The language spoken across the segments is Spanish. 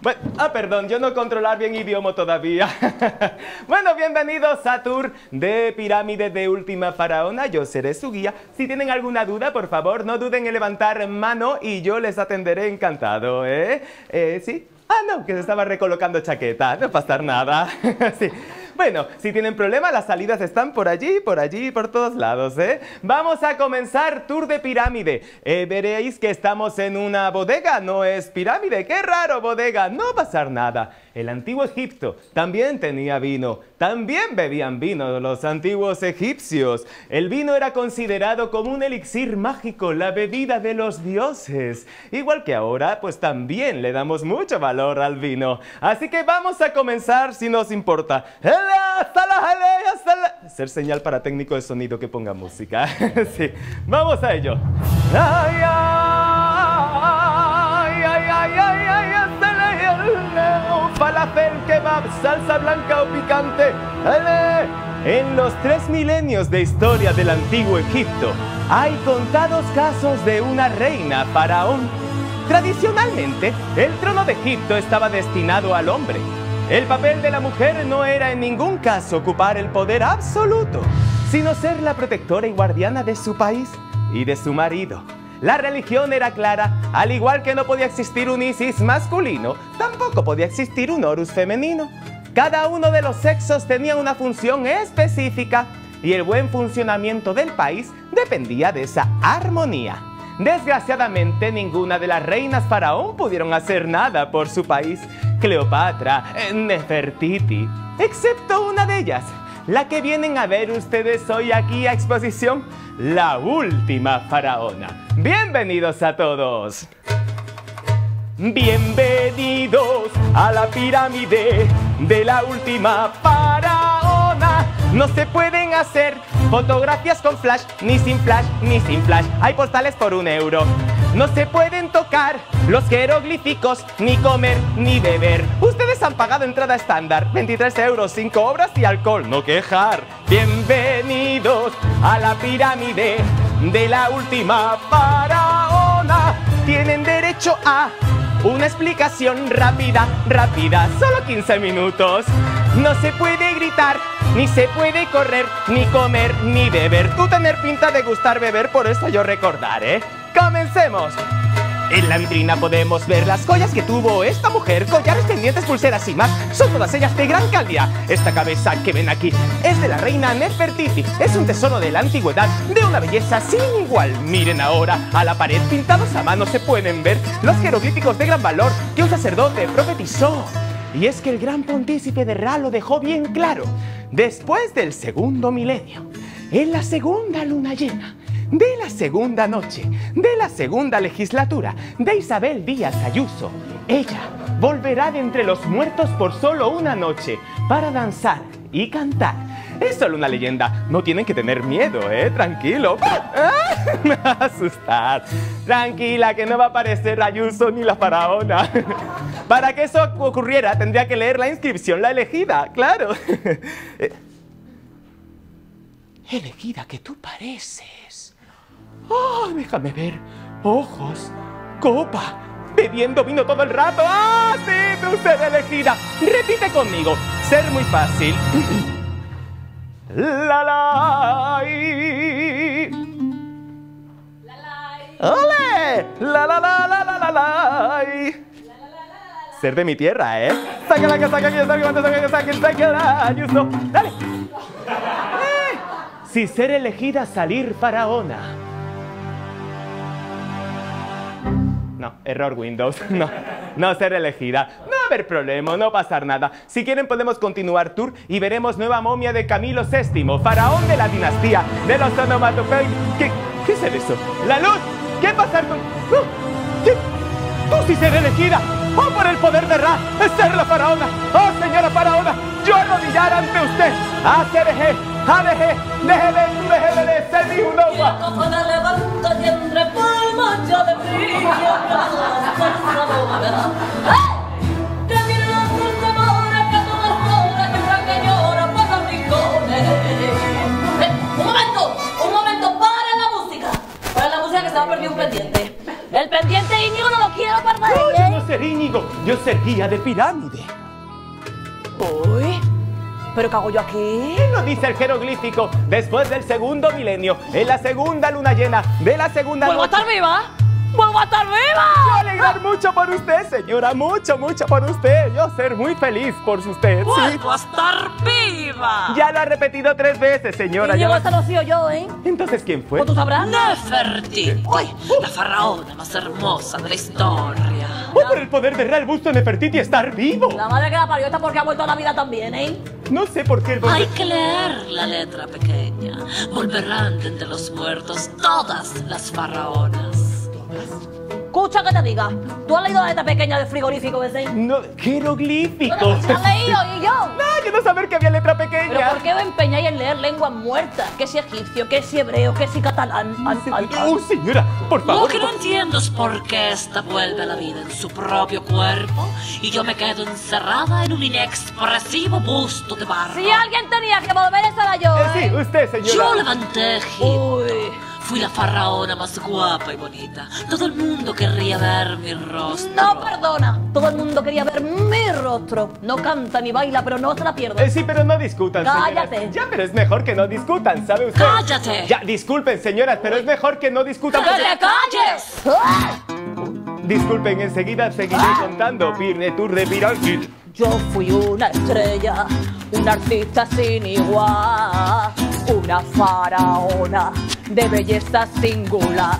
Bueno, ah, perdón, yo no controlar bien idioma todavía. bueno, bienvenidos a de Pirámide de Última Faraona. Yo seré su guía. Si tienen alguna duda, por favor, no duden en levantar mano y yo les atenderé encantado, ¿eh? eh ¿Sí? Ah, no, que se estaba recolocando chaqueta. No pasar nada. sí. Bueno, si tienen problemas, las salidas están por allí, por allí, por todos lados, ¿eh? Vamos a comenzar Tour de Pirámide. Eh, veréis que estamos en una bodega, no es pirámide. ¡Qué raro, bodega! No pasar nada. El antiguo Egipto también tenía vino. También bebían vino los antiguos egipcios. El vino era considerado como un elixir mágico, la bebida de los dioses. Igual que ahora, pues también le damos mucho valor al vino. Así que vamos a comenzar si nos importa. Ser señal para técnico de sonido que ponga música. sí, vamos a ello. Ay, falafel, kebab, salsa blanca o picante. En los tres milenios de historia del antiguo Egipto, hay contados casos de una reina faraón. Tradicionalmente, el trono de Egipto estaba destinado al hombre, el papel de la mujer no era en ningún caso ocupar el poder absoluto, sino ser la protectora y guardiana de su país y de su marido. La religión era clara, al igual que no podía existir un Isis masculino, tampoco podía existir un Horus femenino. Cada uno de los sexos tenía una función específica y el buen funcionamiento del país dependía de esa armonía. Desgraciadamente, ninguna de las reinas faraón pudieron hacer nada por su país, Cleopatra, eh, Nefertiti, excepto una de ellas, la que vienen a ver ustedes hoy aquí a exposición, la última faraona. Bienvenidos a todos. Bienvenidos a la pirámide de la última faraona. No se pueden hacer fotografías con flash, ni sin flash, ni sin flash. Hay postales por un euro. No se pueden tocar los jeroglíficos, ni comer, ni beber. Ustedes han pagado entrada estándar, 23 euros, 5 obras y alcohol, no quejar. Bienvenidos a la pirámide de la última faraona. Tienen derecho a una explicación rápida, rápida, solo 15 minutos. No se puede gritar, ni se puede correr, ni comer, ni beber. Tú tener pinta de gustar beber, por eso yo recordar, ¿eh? ¡Comencemos! En la vitrina podemos ver las joyas que tuvo esta mujer, collares, pendientes, pulseras y más. Son todas ellas de gran calidad. Esta cabeza que ven aquí es de la reina Nefertiti. Es un tesoro de la antigüedad, de una belleza sin igual. Miren ahora, a la pared pintados a mano se pueden ver los jeroglíficos de gran valor que un sacerdote profetizó. Y es que el gran pontícipe de Ra lo dejó bien claro. Después del segundo milenio, en la segunda luna llena, de la segunda noche, de la segunda legislatura de Isabel Díaz Ayuso. Ella volverá de entre los muertos por solo una noche para danzar y cantar. Es solo una leyenda, no tienen que tener miedo, ¿eh? Tranquilo. Me va a asustar. Tranquila, que no va a aparecer Ayuso ni la faraona. Para que eso ocurriera, tendría que leer la inscripción, la elegida, claro. Elegida que tú pareces. ¡Oh, déjame ver! ¡Ojos! ¡Copa! ¡Bebiendo vino todo el rato! ¡Ah, sí! ¡Tú ser elegida! Repite conmigo. Ser muy fácil. la la ¡Ole! La la la la la la la Ser de mi tierra, ¿eh? Sácala que saca que saca que saca que saca Dale. Si ser elegida salir faraona No, error Windows. No, no ser elegida. No haber problema, no pasar nada. Si quieren podemos continuar tour y veremos nueva momia de Camilo VII, faraón de la dinastía de los onomatopeyos. ¿Qué, ¿Qué es eso? ¡La luz! ¿Qué pasar con...? ¿Qué? ¡Tú sí ser elegida! ¡Oh, por el poder de Ra! ¡Es ser la faraona! ¡Oh, señora faraona! ¡Yo arrodillar ante usted! ¡ACBG! ¡ABG! ¡DGB! ¡VGBD! ¡SEMI UNOGUA! levanta y entre palmas ya de brillo ¡Que la para! ¡Un! ¡Un! ¡Para la! ¡Para la se va a perder un pendiente! ¡El pendiente Íñigo no lo quiero perder. Yo ser Íñigo, yo ser guía de pirámide. Uy, ¿pero qué hago yo aquí? Lo dice el jeroglífico. Después del segundo milenio, en la segunda luna llena de la segunda ¿Vuelvo a estar viva? ¡Vuelvo a estar Yo viva! alegrar mucho por usted, señora, mucho, mucho por usted. Yo ser muy feliz por usted. Sí. ¡Vuelvo a estar viva! Ya lo ha repetido tres veces, señora. Ya- esta no he sido yo, ¿eh? Entonces, ¿quién fue? ¿O tú sabrás? Nefertiti, la faraona más hermosa de la historia. Oh, por el poder de Ra, el busto Nefertiti estar vivo. La madre que la parió está porque ha vuelto a la vida también, ¿eh? No sé por qué el Hay que leer la letra pequeña. Volverán de entre los muertos todas las faraonas. Escucha que te diga. ¿Tú has leído la letra pequeña del frigorífico ese? No, jeroglíficos. ¿Has leído? ¿Y yo? Ah, yo no saber que había letra ¿Pero pequeña. por qué os empeñáis en leer lenguas muertas? Que si egipcio, que si hebreo, que si catalán. Oh, señora, por Lo favor. que no entiendo es por qué esta vuelve a la vida en su propio cuerpo y yo me quedo encerrada en un inexpresivo busto de barro. Si alguien tenía que volver, esa era yo, Eh, sí, ¿eh? usted, señora. Yo levanté Egipto. Uy. Fui la faraona más guapa y bonita. Todo el mundo querría ver mi rostro. No, perdona. Todo el mundo quería ver mi rostro. No canta ni baila, pero no se la pierdo. Eh, sí, pero no discutan, señoras. Cállate. Ya, pero es mejor que no discutan, ¿sabe usted? ¡Cállate! Ya, disculpen, señoras, pero es mejor que no discutan. ¡Que te calles! ¡Ah! Disculpen, enseguida seguiré contando Pirne Tour de Pirámide. Yo fui una estrella, una artista sin igual, una faraona de belleza singular.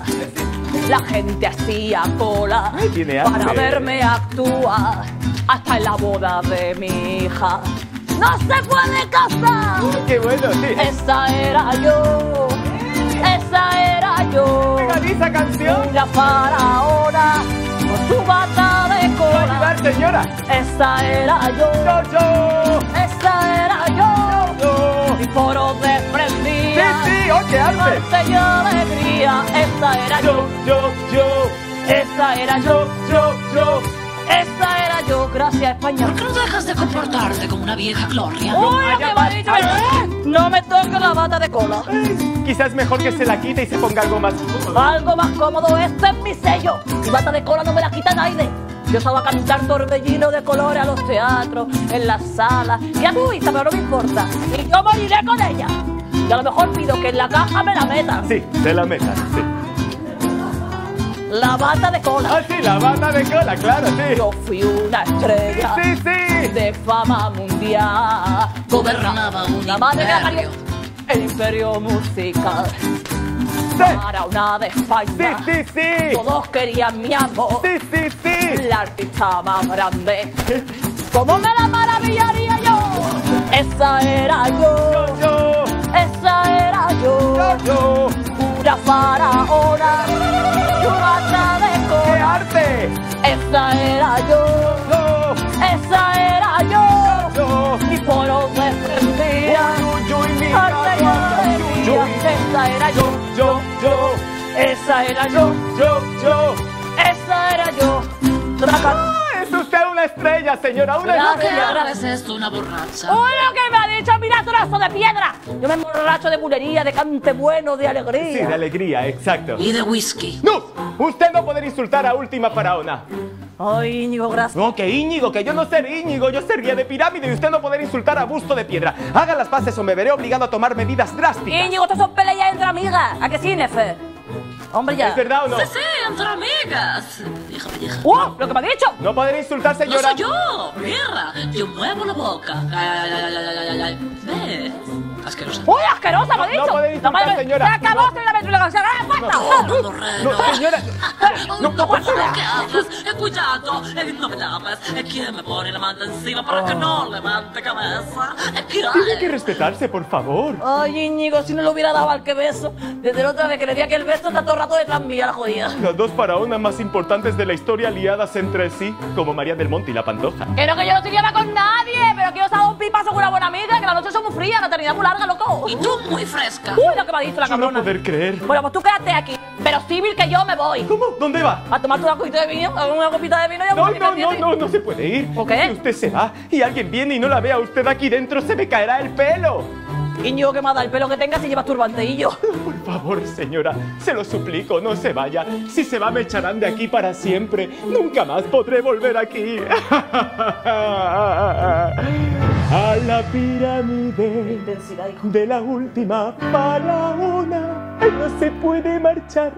La gente hacía cola para verme actuar, hasta en la boda de mi hija. ¡No se puede casar! Qué bueno, sí. Esa era yo, esa era yo, Pegadiza canción. una faraona con su bata de ¿Puedo cola. ayudar, señora? Esa era yo, Yo, yo, Enseñó alegría. Esa era yo, Yo, yo, esa era yo, yo, yo. esa era yo. Gracias, España. ¿Por qué no dejas de comportarte como una vieja gloria? Uy, lo vaya que me ha pas- dicho ay. es, No me toques la bata de cola. Quizás mejor que se la quite y se ponga algo más. Algo más cómodo, este es mi sello. Mi bata de cola no me la quita nadie. Yo salgo a cantar torbellino de colores a los teatros, en las salas. Y a tu vista, pero no me importa. Y yo moriré con ella. Y a lo mejor pido que en la caja me la metan. Sí, se la metan, sí. La bata de cola. Ah, sí, la bata de cola, claro, sí. Yo fui una estrella Sí, sí. de fama mundial. Gobernaba un La madre que imperio. El imperio musical Sí, para una de España. sí, sí, sí. Todos querían mi amor. Sí, sí, sí. La artista más grande. ¿Cómo me la maravillaría yo? Esa era yo. Yo, yo, Esa era yo, yo. yo. Una faraona. Tu bata de ¡Qué cola. arte! Esa era yo. Yo, Esa era yo. yo. Mi foro desprendía. Yo, yo y mi Arte y alegría. yo, Esa era yo. yo, yo, Esa era yo. yo, yo. Esa era yo. Una estrella, señora, una Gracias. ¿Qué estrella. hablas es esto una borracha? ¡Uy, lo que me ha dicho! ¡Mira, trozo de piedra! Yo me emborracho de bulería, de cante bueno, de Sí, alegría. de alegría, exacto. Y de whisky. ¡No! Usted no puede insultar a Última Faraona. Ay, Íñigo, gracias. No, que Íñigo, que yo no ser Íñigo, yo sería de pirámide y usted no poder insultar a Busto de Piedra. Haga las paces o me veré obligado a tomar medidas drásticas. Íñigo, estas son peleas entre amigas. ¿A que sí, Nefe? Hombre, ya. ¿Es verdad o no? Sí, sí, entre amigas. Vieja pelleja. ¡Uh! Lo que me ha dicho. No poder insultar, No señora. soy yo, mierda. Yo muevo la boca. Ay, ay, ay, ay, ay, ay, ay. ¿Ves? Asquerosa. ¡Uy, asquerosa, me ha dicho! no puede madre- señora. ¡Se acabó, señora Ventriloquia! ¡Se acabó, basta! No, no, no, No, señora. No, no, por favor, ¿qué haces? Eh, Cuidado, no me. Eh, ¿Quién me pone la manta encima para que no levante cabeza? ¿Qué Tiene que respetarse, por favor. Ay, Íñigo, si no le hubiera dado al que beso. Desde la otra vez que le di aquel beso, está todo el rato detrás mía, la jodida. Las dos faraonas más importantes de la historia liadas entre sí, como María del Monte y la Pantoja. Que no, que yo no estoy liada con nadie, pero quiero saber un pipazo con una buena amiga, que la noche son muy fría, la eternidad muy larga, loco. Y tú muy fresca. Uy, lo que me ha dicho la Yo no cabrona. poder creer. Bueno, pues tú quédate aquí. Pero civil que yo me voy. ¿Cómo? ¿Dónde va? A tomarte una copita de vino, a una copita de vino y a No, no, no, no, no se puede ir. ¿Por qué? Si usted se va y alguien viene y no la ve a usted aquí dentro, se me caerá el pelo. Íñigo, que me ha dado el pelo que tengas si llevas turbante y yo. Por favor, señora, se lo suplico, no se vaya. Si se va, me echarán de aquí para siempre. Nunca más podré volver aquí. a la pirámide de la última faraona. No se puede marchar,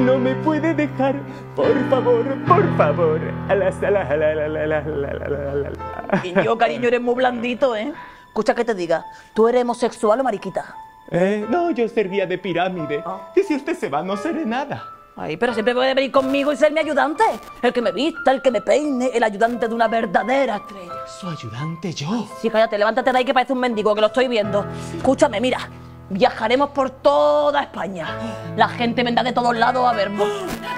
no me puede dejar. Por favor, por favor. A la sala, a. Y yo, cariño, eres muy blandito, ¿eh? Escucha que te diga, ¿tú eres homosexual o mariquita? Eh, no, yo servía de pirámide. Ah. Y si usted se va, no seré nada. Ay, pero siempre puede venir conmigo y ser mi ayudante. El que me vista, el que me peine, el ayudante de una verdadera estrella. Su ayudante yo. Sí, cállate, levántate de ahí que parece un mendigo, que lo estoy viendo. Escúchame, mira. Viajaremos por toda España. La gente vendrá de todos lados a vernos.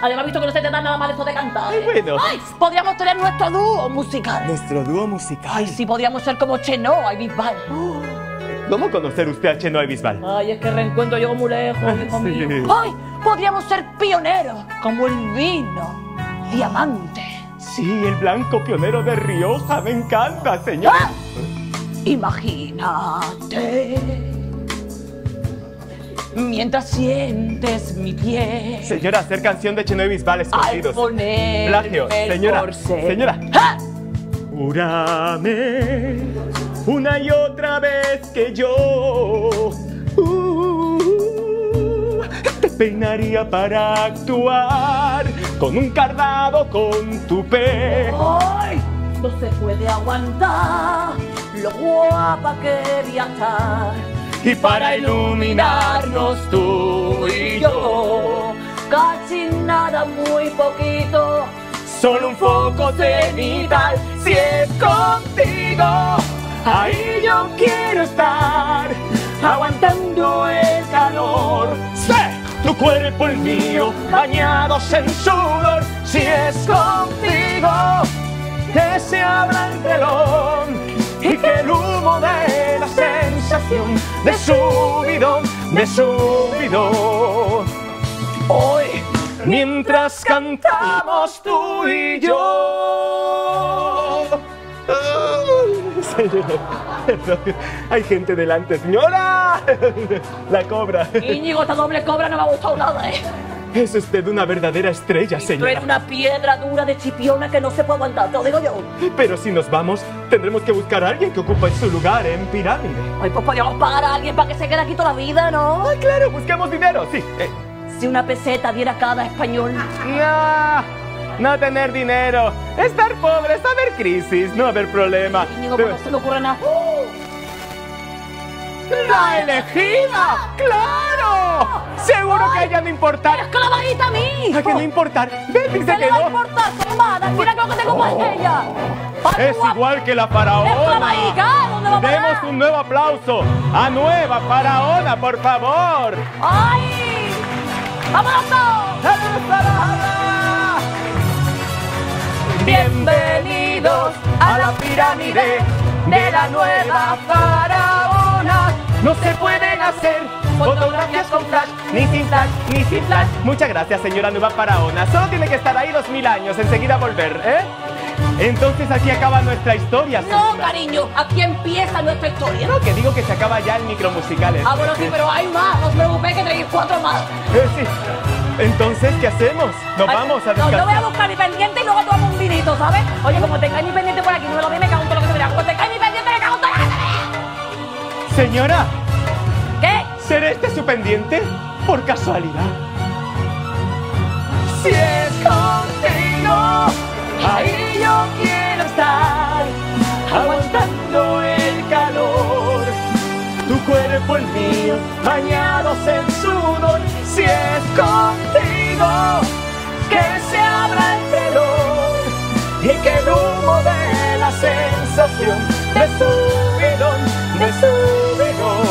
Además, visto que no se te da nada mal esto de cantar. Ay, bueno. Ay, podríamos tener nuestro dúo musical. Nuestro dúo musical. Ay, sí, podríamos ser como Chenoa y Bisbal. ¿Cómo conocer usted a Chenoa y Bisbal? Ay, es que reencuentro llego muy lejos, hijo Sí. mío. Ay, podríamos ser pioneros, como el vino, diamante. Sí, el blanco pionero de Rioja. Me encanta, señor. ¡Ah! Imagínate. Mientras sientes mi piel. Señora, hacer canción de Chenoa y Bisbal Al escondidos. poner Plagio. Señora, señora. ¡Ah! Júrame una y otra vez que yo uh, te peinaría para actuar con un cardado con tu pe. ¡Ay! No se puede aguantar lo guapa que quería estar. Y para iluminarnos tú y yo, Casi nada, muy poquito. solo un foco cenital si es contigo. Ahí yo quiero estar, aguantando el calor. Sé tu cuerpo el mío, bañados en sudor. Si es contigo, que se abra el telón y que el humo de la sensación de subidón, de subidón. Hoy, mientras cantamos tú y yo. hay gente delante. ¡Señora! La cobra. Íñigo, esta doble cobra no me ha gustado nada, ¿eh? Es usted una verdadera estrella, Tú eres señora. una piedra dura de chipiona que no se puede aguantar, te lo digo yo. Pero si nos vamos, tendremos que buscar a alguien que ocupe su lugar en pirámide. Ay, pues podríamos pagar a alguien para que se quede aquí toda la vida, ¿no? ¡Ay, claro! Busquemos dinero, sí. Eh, Si una peseta diera cada español. no, no tener dinero. Estar pobre, es haber crisis, no haber problema. Íñigo, Pero- no se me ocurre nada. ¡La elegida! ¡Claro! Seguro que a ella no importar. ¡Es clavadita a mí! ¿A que no importar? Ven, ¿Qué dice le que va a no. importar, tomada? Mira lo que tengo para ella. Ay, Es igual que la Es faraona. clavadica, ¿dónde va Demos un nuevo aplauso a nueva faraona, por favor. ¡Ay! ¡Vámonos todos! Bienvenidos a la pirámide de la nueva faraona. No se pueden hacer fotografías con flash, ni sin flash, ni sin flash. Muchas gracias, señora nueva faraona. Solo tiene que estar ahí dos mil años, enseguida volver, ¿eh? Entonces aquí acaba nuestra historia, No, cariño, aquí empieza nuestra historia. No, que digo que se acaba ya el micro musical. ¿eh? Ah, bueno, sí, pero hay más. No os preocupéis que tenéis cuatro más. Eh, sí. Entonces, ¿qué hacemos? Nos Ay, vamos a No, yo voy a descansar. buscar mi pendiente y luego tomamos un vinito, ¿sabes? Oye, como tengáis mi pendiente por aquí, no me lo di, me cago en todo lo que se vea. Como tengáis mi pendiente, me cago en todo lo que se. Señora, ¿Qué? ¿será este su pendiente? Por casualidad. Si es contigo, ahí yo quiero estar, aguantando el calor. Tu cuerpo el mío, bañados en. Si es contigo, que se abra el telón y que el humo de la sensación de subidón, de subidón.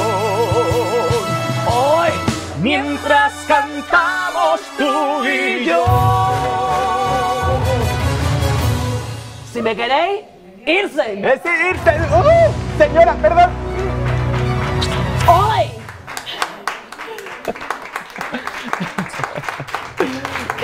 Hoy, mientras cantamos tú y yo. Si me queréis, irse. Es irte. ¡Uh! señora, perdón.